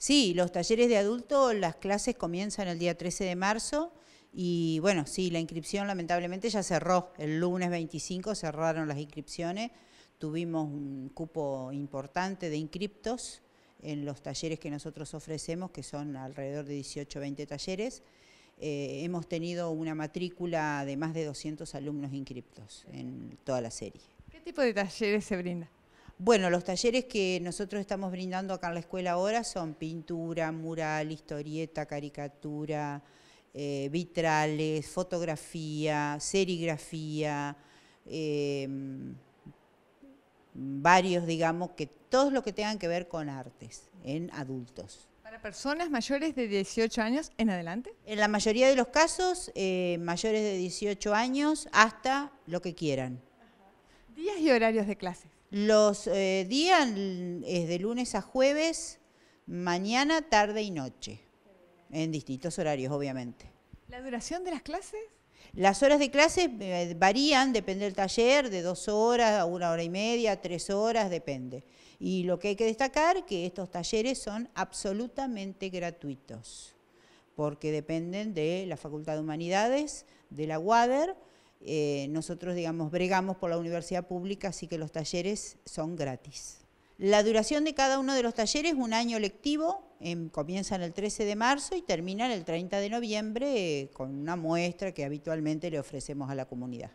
Sí, los talleres de adulto, las clases comienzan el día 13 de marzo y bueno, sí, la inscripción lamentablemente ya cerró. El lunes 25 cerraron las inscripciones. Tuvimos un cupo importante de inscriptos en los talleres que nosotros ofrecemos, que son alrededor de 18 o 20 talleres. Eh, hemos tenido una matrícula de más de 200 alumnos inscriptos en toda la serie. ¿Qué tipo de talleres se brinda? Bueno, los talleres que nosotros estamos brindando acá en la escuela ahora son pintura, mural, historieta, caricatura, eh, vitrales, fotografía, serigrafía, em, varios, digamos, que todos lo que tengan que ver con artes en adultos. ¿Para personas mayores de 18 años en adelante? En la mayoría de los casos, eh, mayores de 18 años hasta lo que quieran. ¿Días y horarios de clases? Los eh, días es de lunes a jueves, mañana, tarde y noche en distintos horarios, obviamente. ¿La duración de las clases? Las horas de clase eh, varían, depende del taller, de dos horas a una hora y media, tres horas, depende. Y lo que hay que destacar que estos talleres son absolutamente gratuitos, porque dependen de la Facultad de Humanidades, de la UADER, eh, nosotros, digamos, bregamos por la universidad pública, así que los talleres son gratis. La duración de cada uno de los talleres, un año lectivo, em, comienzan el 13 de marzo y terminan el 30 de noviembre eh, con una muestra que habitualmente le ofrecemos a la comunidad.